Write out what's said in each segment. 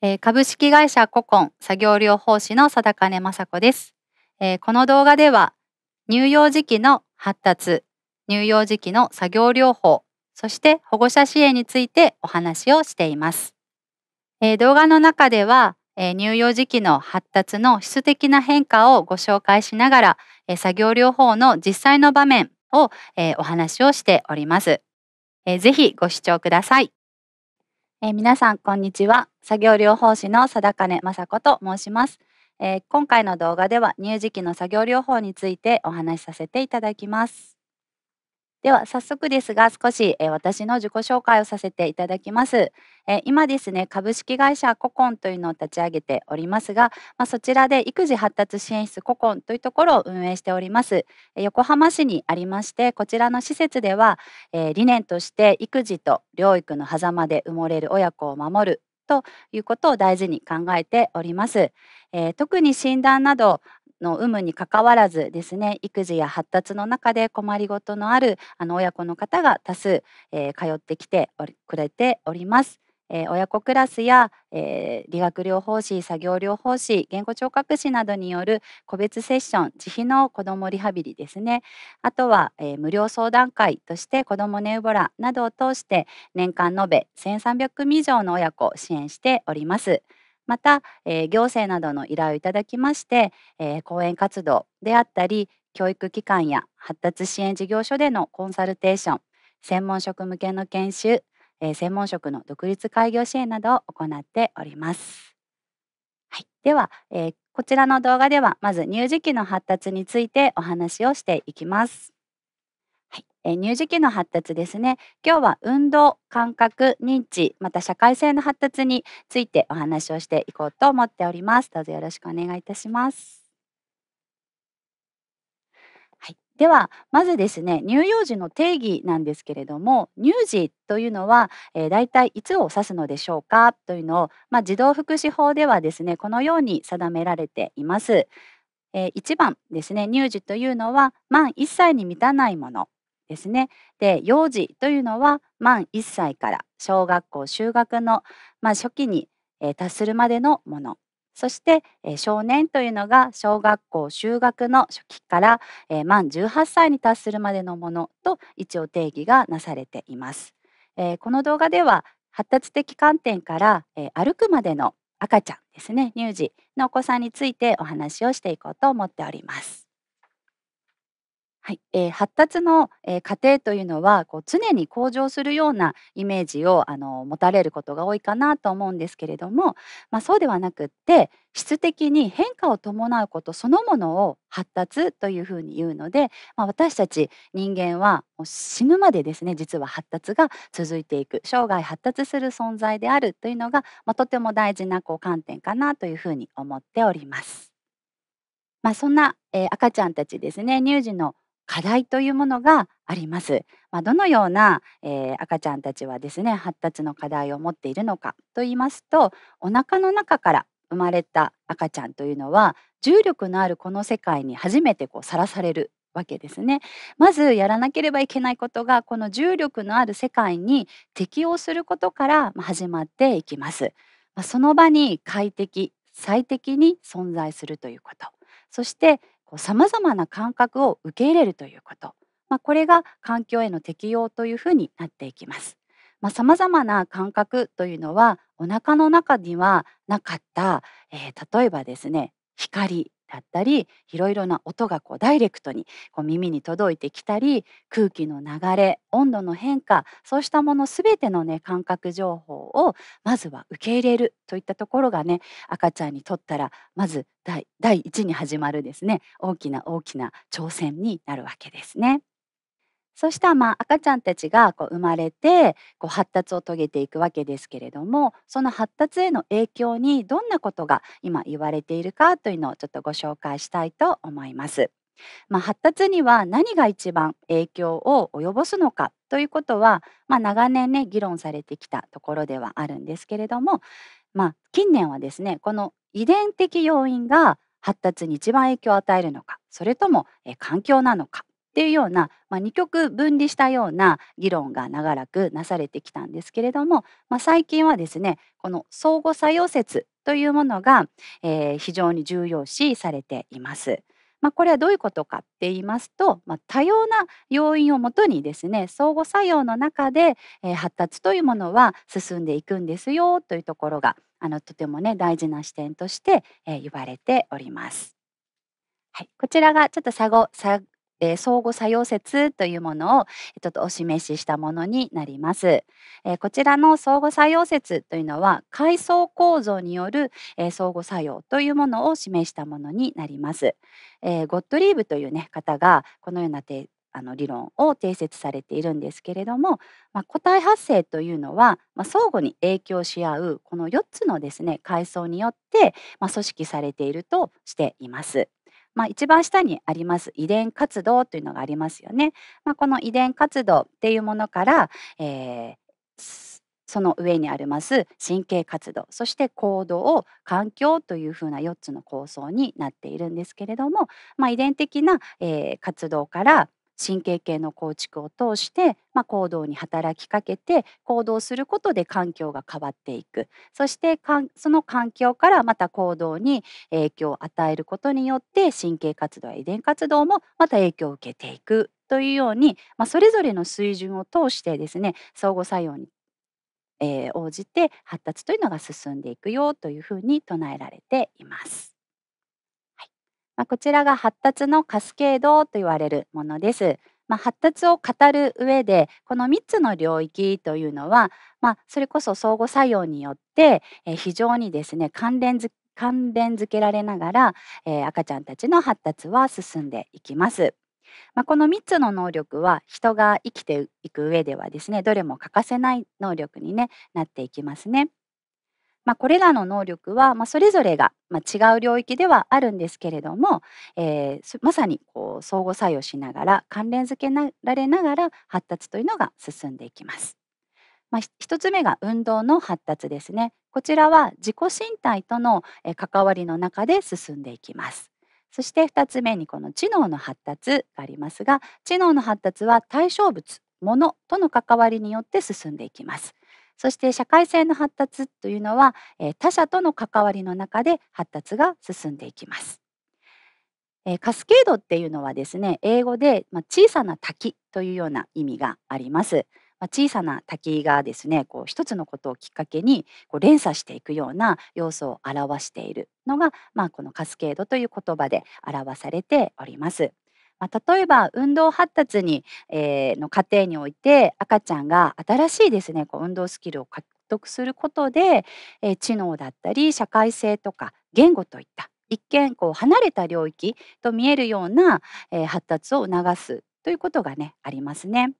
えー株式会社ココン作業療法士の貞金雅子です、えーこの動画では乳幼児期の発達、乳幼児期の作業療法、そして保護者支援についてお話をしています。えー動画の中では、えー乳幼児期の発達の質的な変化をご紹介しながら、えー作業療法の実際の場面を、えーお話をしております。えーぜひご視聴ください。えー皆さんこんにちは。作業療法士の貞金雅子と申します、えー今回の動画では乳児期の作業療法についてお話しさせていただきます。では早速ですが少し、え私の自己紹介をさせていただきます、え今ですね株式会社ココンというのを立ち上げておりますが、まあ、そちらで育児発達支援室ココンというところを運営しておりますえ横浜市にありましてこちらの施設ではえ理念として育児と療育の狭間で埋もれる親子を守るということを大事に考えております。えー特に診断などの有無にかかわらずですね育児や発達の中で困りごとのあるあの親子の方が多数、えー通ってきておりくれております。えー親子クラスや、えー理学療法士作業療法士言語聴覚士などによる個別セッション自費の子どもリハビリですねあとは、えー無料相談会として子どもネウボラなどを通して年間延べ1300組以上の親子を支援しております。また、えー行政などの依頼をいただきまして、えー講演活動であったり教育機関や発達支援事業所でのコンサルテーション専門職向けの研修、えー専門職の独立開業支援などを行っております。はい、では、えーこちらの動画ではまず乳児期の発達についてお話をしていきます。はい、えー乳児期の発達ですね。今日は運動、感覚、認知、また社会性の発達についてお話をしていこうと思っております。どうぞよろしくお願いいたします。はい、ではまずですね乳幼児の定義なんですけれども乳児というのは、えー、大体いつを指すのでしょうか？というのを、まあ、児童福祉法ではですねこのように定められています。えー、1番ですね乳児というのは満1歳に満たないものですね。で幼児というのは満1歳から小学校就学の、まあ、初期に、えー達するまでのものそして、えー少年というのが小学校就学の初期から、えー満18歳に達するまでのものと一応定義がなされています。えこの動画では発達的観点から、え歩くまでの赤ちゃんですね乳児のお子さんについてお話をしていこうと思っております。はい、えー発達の、えー過程というのはこう常に向上するようなイメージをあの持たれることが多いかなと思うんですけれども、まあ、そうではなくって質的に変化を伴うことそのものを発達というふうに言うので、まあ、私たち人間は死ぬまでですね実は発達が続いていく生涯発達する存在であるというのが、まあ、とても大事なこう観点かなというふうに思っております。まあ、そんな、えー赤ちゃんたちですね乳児の課題というものがあります。まあ、どのような、えー赤ちゃんたちはですね発達の課題を持っているのかと言いますとお腹の中から生まれた赤ちゃんというのは重力のあるこの世界に初めてこうさらされるわけですね。まずやらなければいけないことがこの重力のある世界に適応することからまあ始まっていきます。まあ、その場に快適最適に存在するということそしてさまざまな感覚を受け入れるということ、まあ、これが環境への適応というふうになっていきます。さまざ、まな感覚というのはお腹の中にはなかった、えー例えばですね光だったりいろいろな音がこうダイレクトにこう耳に届いてきたり空気の流れ温度の変化そうしたもの全てのね感覚情報をまずは受け入れるといったところがね赤ちゃんにとったらまず第第一に始まるですね大きな大きな挑戦になるわけですね。そしたまあ赤ちゃんたちがこう生まれてこう発達を遂げていくわけですけれどもその発達への影響にどんなことが今言われているかというのをちょっとご紹介したいと思います。まあ、発達には何が一番影響を及ぼすのかということは、まあ、長年ね議論されてきたところではあるんですけれども、まあ、近年はですねこの遺伝的要因が発達に一番影響を与えるのかそれともえ環境なのかっていうような、まあ、二極分離したような議論が長らくなされてきたんですけれども、まあ、最近はですねこの相互作用説というものが、えー、非常に重要視されています。まあ、これはどういうことかって言いますと、まあ、多様な要因をもとにですね相互作用の中で、えー、発達というものは進んでいくんですよというところがあのとてもね大事な視点として、えー、言われております。はい、こちらがちょっと相互えー、相互作用説というものをちょっとお示ししたものになります。えー、こちらの相互作用説というのは階層構造による、えー、相互作用というものを示したものになります。えゴットリーブというね方がこのようなあの理論を定説されているんですけれども、まあ、個体発生というのは、まあ、相互に影響し合うこの4つのですね階層によって、まあ、組織されているとしています。まあ、一番下にあります遺伝活動というのがありますよね。まあ、この遺伝活動っていうものから、えー、その上にあります神経活動そして行動環境というふうな4つの構想になっているんですけれども、まあ、遺伝的な、えー、活動から神経系の構築を通して、まあ、行動に働きかけて行動することで環境が変わっていくそしてその環境からまた行動に影響を与えることによって神経活動や遺伝活動もまた影響を受けていくというように、まあ、それぞれの水準を通してですね相互作用に、えー、応じて発達というのが進んでいくよというふうに唱えられています。まあ、こちらが発達のカスケードと言われるものです。まあ、発達を語る上でこの3つの領域というのは、まあ、それこそ相互作用によって、え非常にですね関連づ関連づけられながら、えー、赤ちゃんたちの発達は進んでいきます。まあ、この3つの能力は人が生きていく上ではですねどれも欠かせない能力に、ね、なっていきますね。まあ、これらの能力は、まあ、それぞれが、まあ、違う領域ではあるんですけれども、えー、まさにこう相互作用しながら関連づけられながら発達というのが進んでいきます。まあ、1つ目が運動の発達ですね。こちらは自己身体との関わりの中で進んでいきます。そして2つ目にこの知能の発達がありますが知能の発達は対象物物との関わりによって進んでいきます。そして社会性の発達というのは、え他者との関わりの中で発達が進んでいきます。えカスケードっていうのはですね英語で、ま小さな滝というような意味があります。ま小さな滝がですねこう一つのことをきっかけにこう連鎖していくような要素を表しているのが、まあ、このカスケードという言葉で表されております。まあ、例えば運動発達に、えー、の過程において赤ちゃんが新しいですねこう運動スキルを獲得することで、えー、知能だったり社会性とか言語といった一見こう離れた領域と見えるような、えー、発達を促すということがねありますね。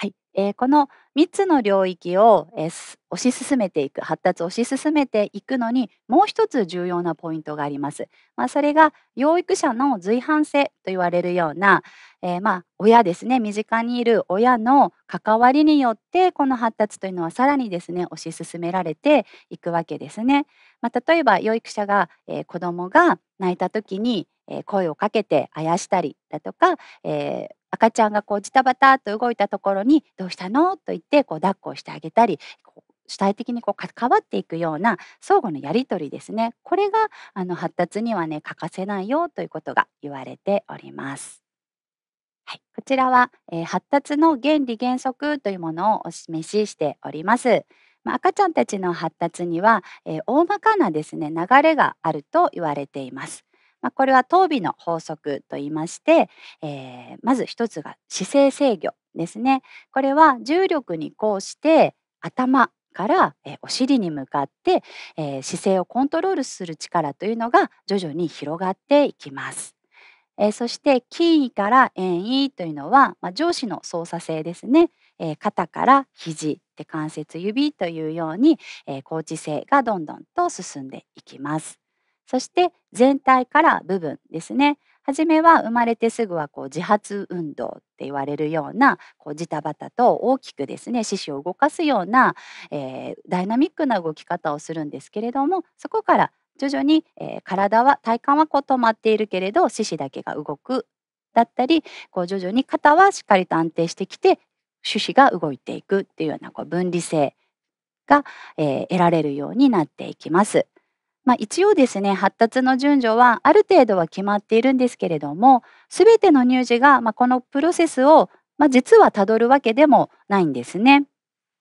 はい、えー、この3つの領域を、えー、推し進めていく発達を推し進めていくのにもう一つ重要なポイントがあります。まあ、それが養育者の随伴性と言われるような、えー、まあ親ですね身近にいる親の関わりによってこの発達というのはさらにですね推し進められていくわけですね。まあ、例えば養育者が、えー、子どもが泣いた時に、えー、声をかけてあやしたりだとか、えー、赤ちゃんがこうジタバタと動いたところに「どうしたの?」と言ってこう抱っこしてあげたり主体的にこう関わっていくような相互のやり取りですねこれがあの発達にはね欠かせないよということが言われております。はい、こちらは、えー、発達の原理原則というものをお示ししております。まあ、赤ちゃんたちの発達には、えー、大まかなですね流れがあると言われています。まあ、これは頭尾の法則と言いまして、えー、まず一つが姿勢制御ですね。これは重力にこうして頭から、お尻に向かって、えー、姿勢をコントロールする力というのが徐々に広がっていきます。えー、そして筋位から遠位というのは、まあ、上司の操作性ですね、えー、肩から肘で関節指というように、えー、高知性がどんどんと進んでいきます。そして全体から部分ですね。はじめは生まれてすぐはこう自発運動って言われるようなこうジタバタと大きくですね四肢を動かすような、えー、ダイナミックな動き方をするんですけれどもそこから徐々に、えー、体は体幹はこう止まっているけれど四肢だけが動くだったりこう徐々に肩はしっかりと安定してきて手指が動いていくっていうようなこう分離性が、えー、得られるようになっていきます。まあ、一応ですね発達の順序はある程度は決まっているんですけれども全ての乳児が、まあ、このプロセスを、まあ、実はたどるわけでもないんですね。